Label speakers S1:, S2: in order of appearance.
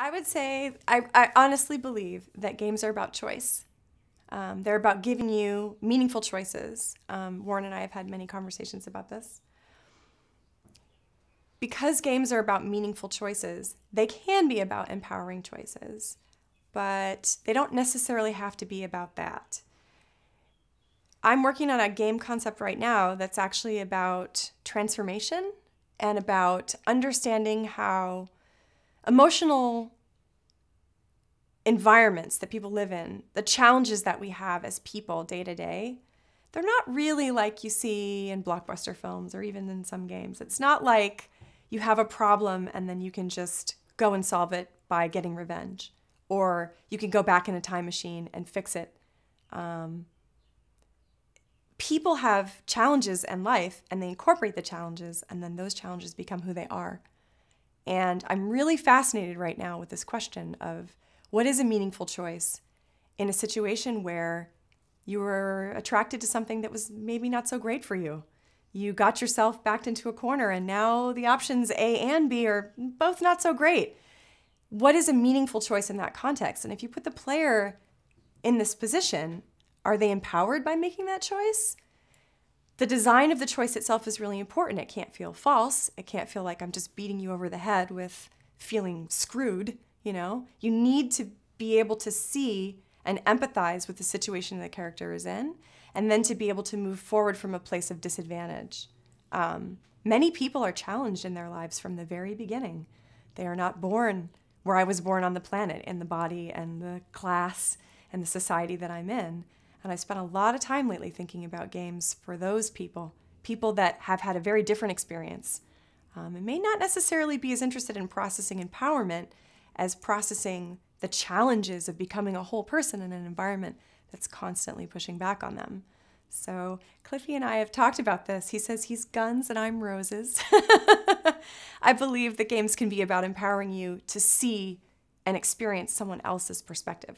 S1: I would say, I, I honestly believe that games are about choice. Um, they're about giving you meaningful choices. Um, Warren and I have had many conversations about this. Because games are about meaningful choices, they can be about empowering choices, but they don't necessarily have to be about that. I'm working on a game concept right now that's actually about transformation and about understanding how emotional environments that people live in, the challenges that we have as people day to day, they're not really like you see in blockbuster films or even in some games. It's not like you have a problem and then you can just go and solve it by getting revenge, or you can go back in a time machine and fix it. Um, people have challenges in life and they incorporate the challenges, and then those challenges become who they are. And I'm really fascinated right now with this question of what is a meaningful choice in a situation where you were attracted to something that was maybe not so great for you? You got yourself backed into a corner, and now the options A and B are both not so great. What is a meaningful choice in that context? And if you put the player in this position, are they empowered by making that choice? The design of the choice itself is really important. It can't feel false. It can't feel like I'm just beating you over the head with feeling screwed. You know, you need to be able to see and empathize with the situation the character is in, and then to be able to move forward from a place of disadvantage. Um, many people are challenged in their lives from the very beginning. They are not born where I was born on the planet, in the body and the class and the society that I'm in. And I've spent a lot of time lately thinking about games for those people, people that have had a very different experience um, and may not necessarily be as interested in processing empowerment as processing the challenges of becoming a whole person in an environment that's constantly pushing back on them. So, Cliffy and I have talked about this. He says he's guns and I'm roses. I believe that games can be about empowering you to see and experience someone else's perspective.